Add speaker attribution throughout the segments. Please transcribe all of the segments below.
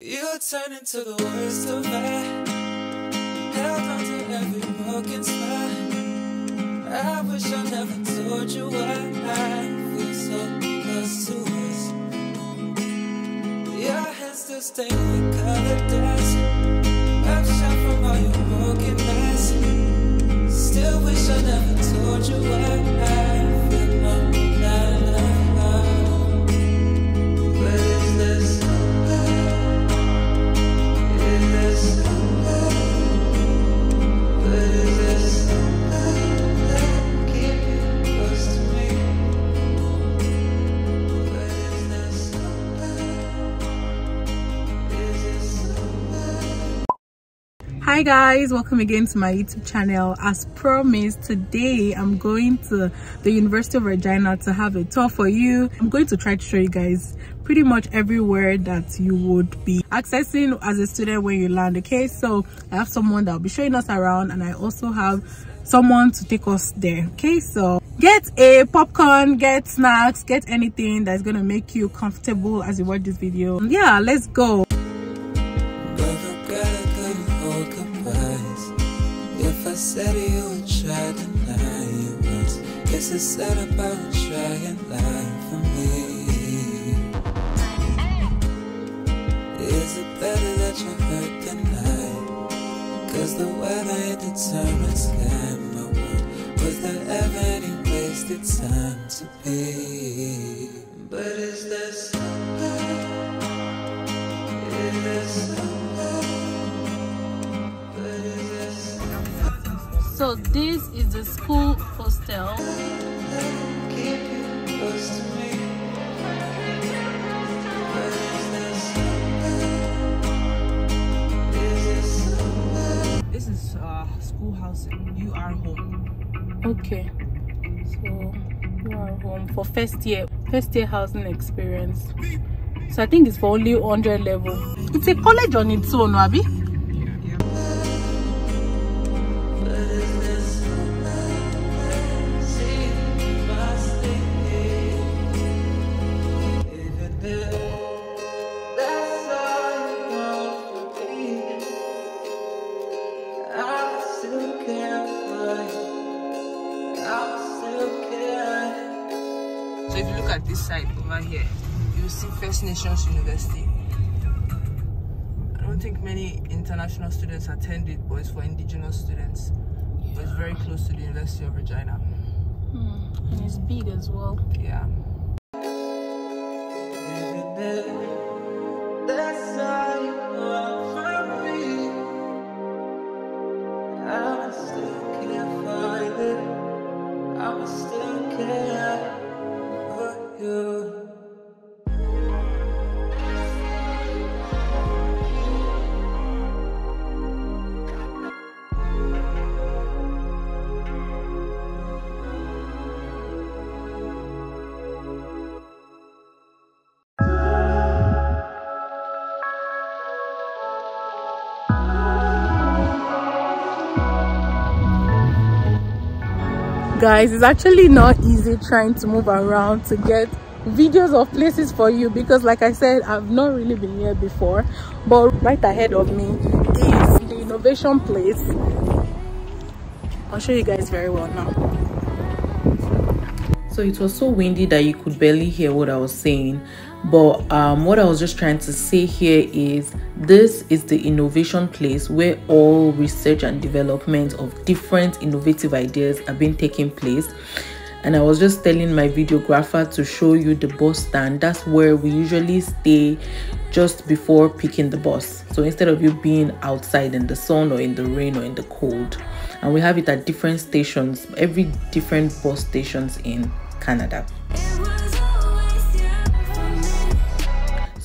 Speaker 1: You turn into the worst of me. Held on to every broken smile. I wish I never told you why I feel so close to us. Your hands still stained with colored dust. I've shot from all your broken eyes. Still wish I never told you why I
Speaker 2: Hi guys, welcome again to my YouTube channel. As promised, today I'm going to the University of Regina to have a tour for you. I'm going to try to show you guys pretty much everywhere that you would be accessing as a student when you land. Okay, so I have someone that will be showing us around and I also have someone to take us there. Okay, so get a popcorn, get snacks, get anything that's gonna make you comfortable as you watch this video. Yeah, let's go.
Speaker 1: Said you would try to deny it was. Guess it's said about trying life for me. Is it better that you hurt than I? Cause the weather determines sky my world. Was there ever any wasted time to be? But is there somewhere? Is there somewhere?
Speaker 2: So this is the school hostel.
Speaker 1: Keep you close to me. But is there somewhere? Is there somewhere?
Speaker 3: This is uh, schoolhouse in UR home.
Speaker 2: Okay. So you are home for first year, first year housing experience. So I think it's for only 100 level. It's a college on its own, Abi.
Speaker 3: First Nations University. I don't think many international students attend it, but it's for indigenous students. But it's very close to the University of Regina.
Speaker 2: Hmm, And it's big as well.
Speaker 3: Yeah.
Speaker 2: Guys, it's actually not easy trying to move around to get videos of places for you because like I said, I've not really been here before. But right ahead of me is the innovation place. I'll show you guys very well now.
Speaker 4: So it was so windy that you could barely hear what I was saying. But um, what I was just trying to say here is this is the innovation place where all research and development of different innovative ideas are being taking place. And I was just telling my videographer to show you the bus stand. That's where we usually stay just before picking the bus. So instead of you being outside in the sun or in the rain or in the cold, and we have it at different stations, every different bus stations in Canada.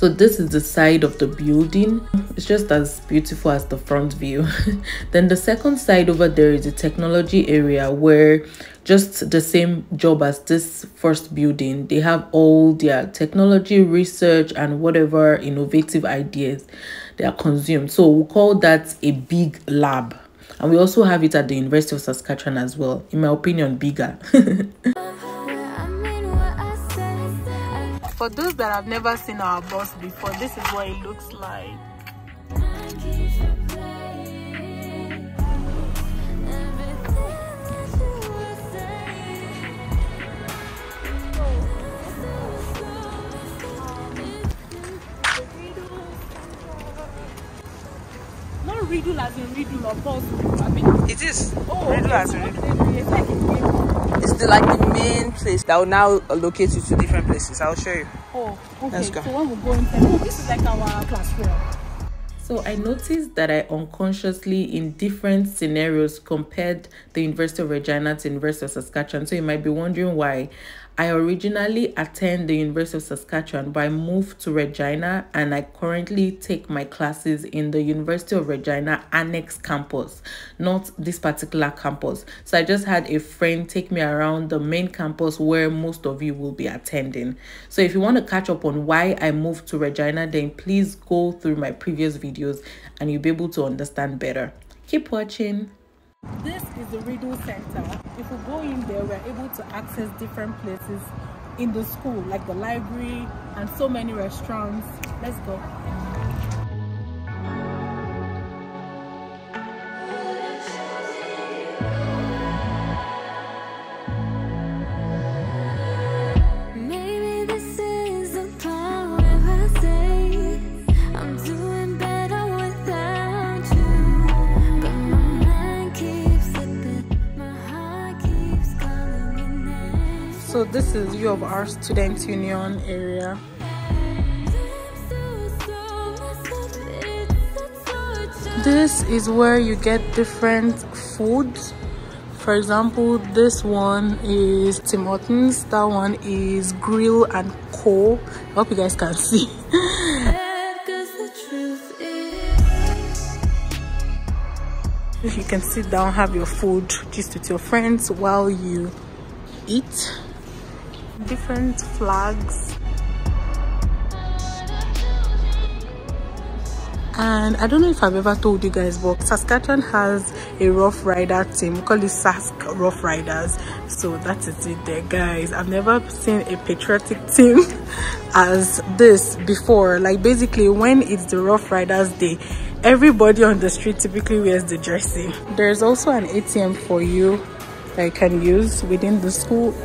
Speaker 4: So this is the side of the building. It's just as beautiful as the front view. then the second side over there is the technology area where just the same job as this first building, they have all their technology research and whatever innovative ideas they are consumed. So we call that a big lab. And we also have it at the University of Saskatchewan as well. In my opinion, bigger.
Speaker 2: for those that have never seen our bus before this is what it looks like riddle as in riddle or puzzle. I mean,
Speaker 3: It is.
Speaker 2: oh,
Speaker 3: Riddle
Speaker 2: okay,
Speaker 3: as
Speaker 2: so
Speaker 3: a
Speaker 2: what
Speaker 3: riddle.
Speaker 2: it's like.
Speaker 3: It's the, like the main place that will now locate you to different places. I'll show you.
Speaker 2: Oh, okay.
Speaker 3: Let's go.
Speaker 2: So when we go inside, oh, this is like our classroom.
Speaker 4: So I noticed that I unconsciously in different scenarios compared the University of Regina to University of Saskatchewan. So you might be wondering why. I originally attend the University of Saskatchewan, but I moved to Regina and I currently take my classes in the University of Regina Annex campus, not this particular campus. So I just had a friend take me around the main campus where most of you will be attending. So if you want to catch up on why I moved to Regina, then please go through my previous videos and you'll be able to understand better. Keep watching.
Speaker 2: This is the Riddell Center. If we go in there, we're able to access different places in the school, like the library and so many restaurants. Let's go. So this is view of our student union area. This is where you get different foods. For example, this one is Tim Hortons, that one is Grill and Co. I hope you guys can see. you can sit down, have your food, just with your friends while you eat. Different flags. And I don't know if I've ever told you guys, but Saskatchewan has a Roughrider team. We call it Sask Roughriders. So that is it there, guys. I've never seen a patriotic team as this before. Like basically when it's the Roughriders Day, everybody on the street typically wears the jersey. There's also an ATM for you that you can use within the school.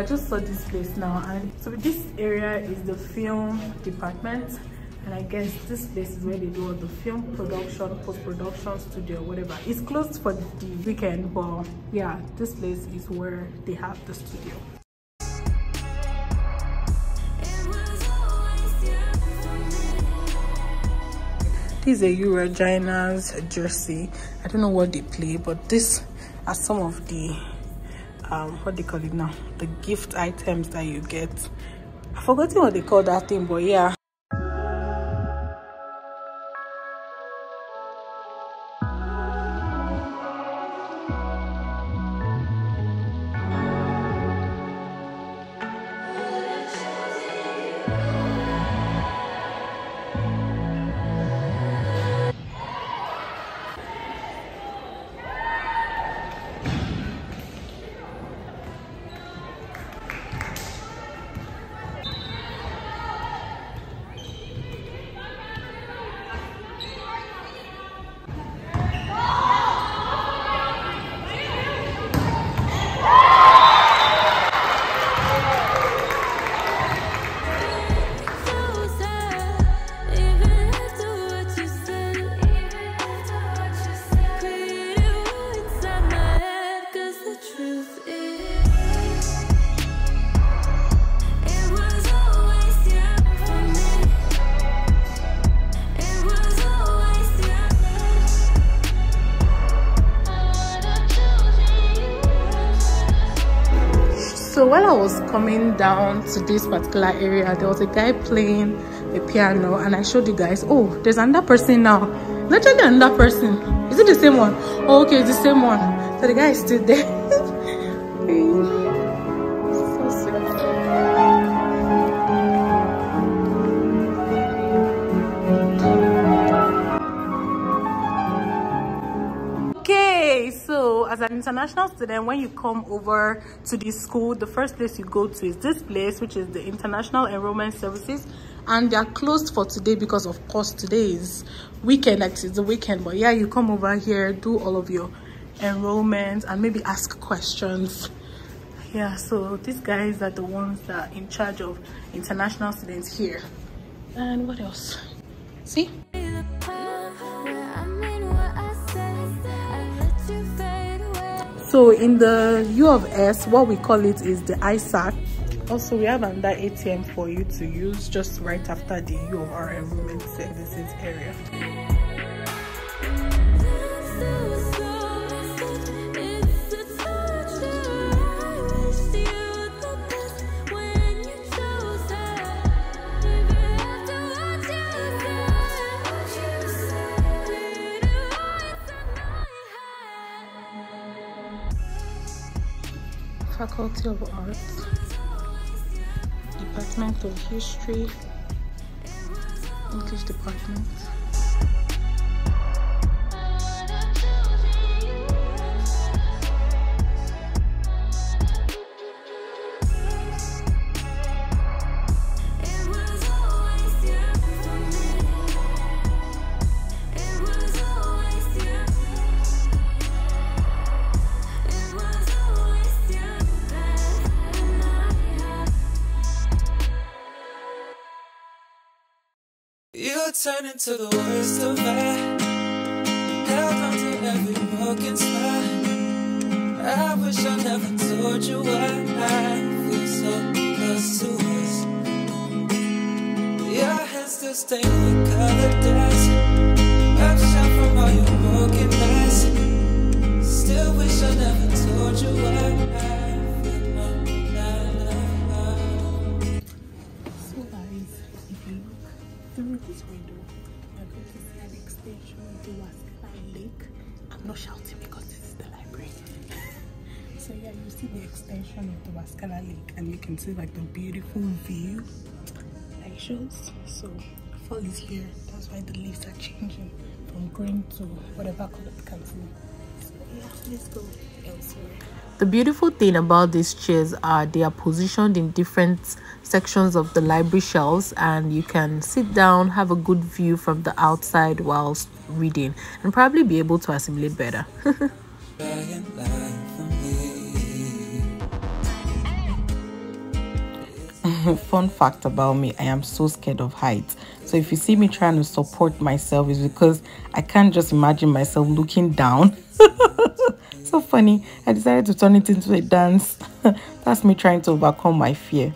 Speaker 2: I just saw this place now and so this area is the film department and i guess this place is where they do all the film production post-production studio whatever. It's closed for the weekend but yeah this place is where they have the studio. This is a Regina's jersey. I don't know what they play but this are some of the um what they call it now? The gift items that you get. I forgotten what they call that thing but yeah while i was coming down to this particular area there was a guy playing a piano and i showed you guys oh there's another person now. Literally another person. Is it the same one? Oh, okay it's the same one. So the guy is still there international student, when you come over to this school, the first place you go to is this place, which is the International Enrollment Services, and they are closed for today because, of course, today is weekend. Like it's the weekend, but yeah, you come over here, do all of your enrollment, and maybe ask questions. Yeah, so these guys are the ones that are in charge of international students here. And what else? See? So in the U of S, what we call it is the ISSAC. Also, we have another ATM for you to use just right after the U of R enrollment services area. Faculty of Arts, Department of History, English Department.
Speaker 1: You turn into the worst of me. Held on to every broken smile. I wish I never told you why I feel so close to us. Your hands still stained with colored dust. Upshot from all your brokenness. Still wish I never told you why I
Speaker 2: through this window, you're going to see an extension to Wascana Lake. I'm not shouting because this is the library. so yeah, you see the extension of the Wascana Lake and you can see like the beautiful view that it shows. So fall is here. That's why the leaves are changing from green to whatever color you can see. So yeah, let's go elsewhere.
Speaker 4: The beautiful thing about these chairs are they are positioned in different sections of the library shelves and you can sit down, have a good view from the outside whilst reading and probably be able to assimilate better. Fun fact about me, I am so scared of heights. So if you see me trying to support myself, is because I can't just imagine myself looking down. so funny. I decided to turn it into a dance. That's me trying to overcome my fear.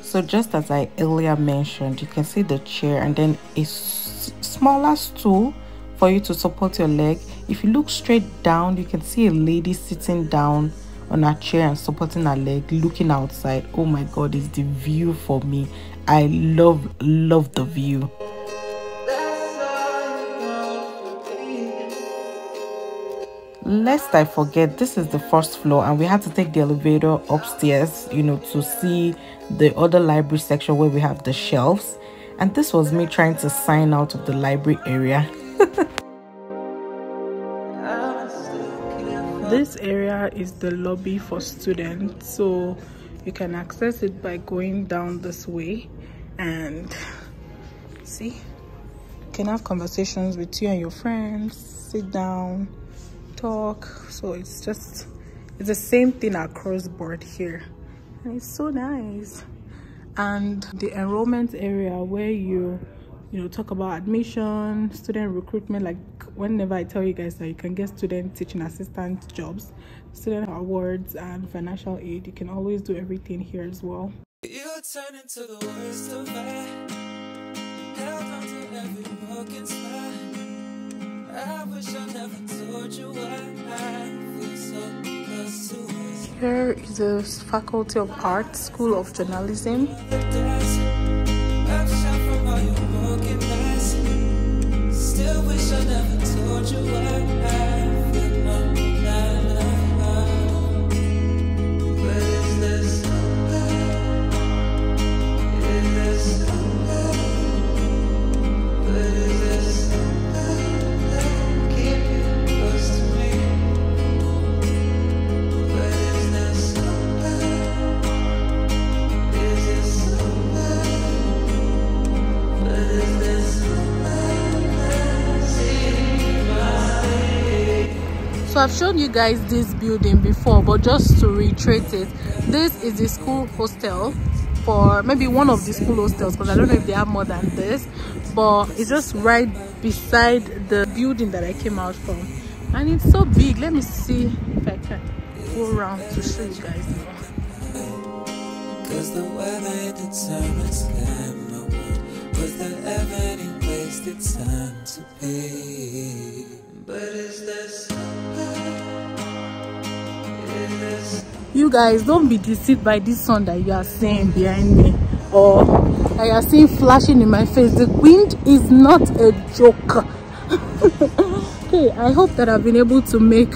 Speaker 4: So just as I earlier mentioned, you can see the chair and then a smaller stool for you to support your leg. If you look straight down, you can see a lady sitting down on her chair and supporting her leg, looking outside. Oh my god, it's the view for me. I love love the view. Lest I forget, this is the first floor, and we had to take the elevator upstairs, you know, to see the other library section where we have the shelves. And this was me trying to sign out of the library area.
Speaker 2: This area is the lobby for students, so you can access it by going down this way and see. You can have conversations with you and your friends sit down talk. So it's just it's the same thing across board here. And it's so nice. And the enrollment area where you you know talk about admission student recruitment like whenever i tell you guys that you can get student teaching assistant jobs student awards and financial aid you can always do everything here as well
Speaker 1: You turn into the worst of me. Held on to every broken smile. I wish I never told you why I feel so close to us.
Speaker 2: Here is the Faculty of Art, School of Journalism.
Speaker 1: You why
Speaker 2: I've shown you guys this building before, but just to reiterate it, this is the school hostel for maybe one of the school hostels because I don't know if they have more than this, but it's just right beside the building that I came out from. And it's so big. Let me see if I can go around to show you guys more.
Speaker 1: Cause the weather determines world Was there ever any wasted time to be?
Speaker 2: You guys don't be deceived by this sun that you are seeing behind me or that you are seeing flashing in my face. The wind is not a joke. Okay i hope that i've been able to make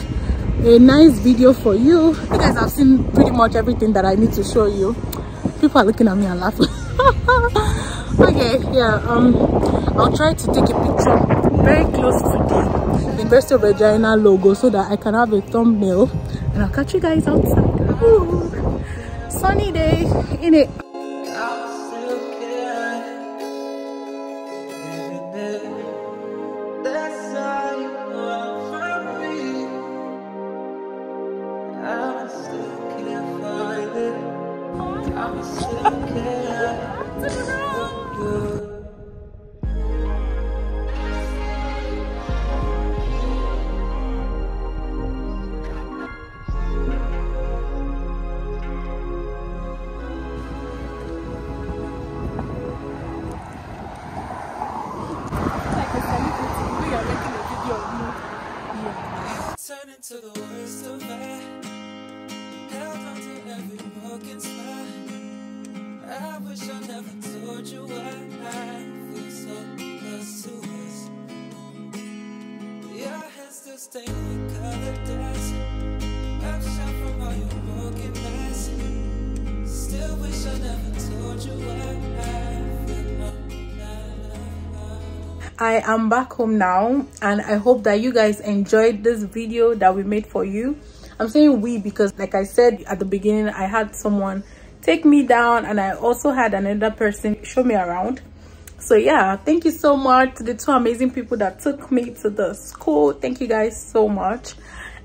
Speaker 2: a nice video for you. You guys have seen pretty much everything that i need to show you. People are looking at me and laughing. Okay yeah um i'll try to take a picture very close to the university of regina logo so that i can have a thumbnail and i'll catch you guys outside Ooh, sunny day in it
Speaker 1: Turn into the worst of me. Held on to every broken spot. I wish I never told you why I feel so close to us. Your hands still stained with colored dust. I'm shot from all your broken nights. Still wish I never told you why I
Speaker 2: I am back home now and I hope that you guys enjoyed this video that we made for you. I'm saying we because like I said at the beginning, I had someone take me down and I also had another person show me around. So yeah, thank you so much to the two amazing people that took me to the school. Thank you guys so much.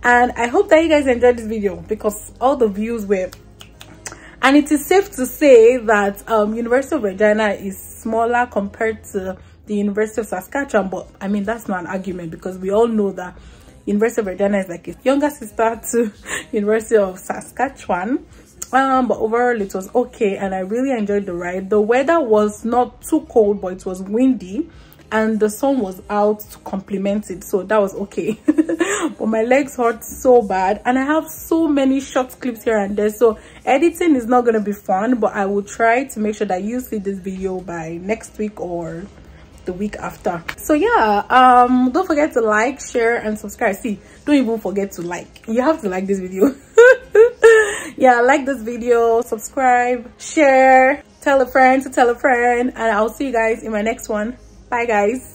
Speaker 2: And I hope that you guys enjoyed this video because all the views were and it is safe to say that um university of regina is smaller compared to the university of saskatchewan but i mean that's not an argument because we all know that university of regina is like a younger sister to university of saskatchewan. Um but overall it was okay and i really enjoyed the ride. The weather was not too cold but it was windy and the sun was out to complement it so that was okay. But my legs hurt so bad and i have so many short clips here and there so editing is not going to be fun but i will try to make sure that you see this video by next week or the week after. So yeah um don't forget to like share and subscribe. See don't even forget to like. You have to like this video. Yeah like this video subscribe share tell a friend to tell a friend and i'll see you guys in my next one. Bye guys